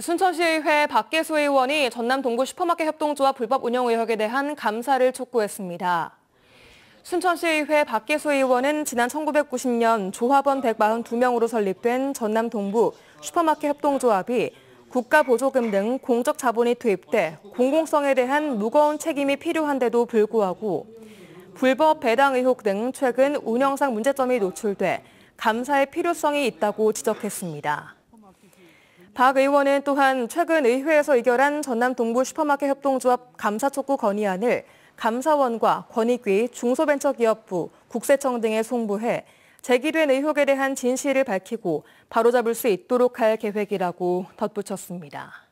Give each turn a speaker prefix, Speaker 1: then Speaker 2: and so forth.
Speaker 1: 순천시의회 박계수 의원이 전남 동구 슈퍼마켓 협동조합 불법 운영 의혹에 대한 감사를 촉구했습니다. 순천시의회 박계수 의원은 지난 1990년 조합원 142명으로 설립된 전남 동부 슈퍼마켓 협동조합이 국가 보조금 등 공적 자본이 투입돼 공공성에 대한 무거운 책임이 필요한데도 불구하고 불법 배당 의혹 등 최근 운영상 문제점이 노출돼 감사의 필요성이 있다고 지적했습니다. 박 의원은 또한 최근 의회에서 의결한 전남 동부 슈퍼마켓 협동조합 감사 촉구 건의안을 감사원과 권익위, 중소벤처기업부, 국세청 등에 송부해 제기된 의혹에 대한 진실을 밝히고 바로잡을 수 있도록 할 계획이라고 덧붙였습니다.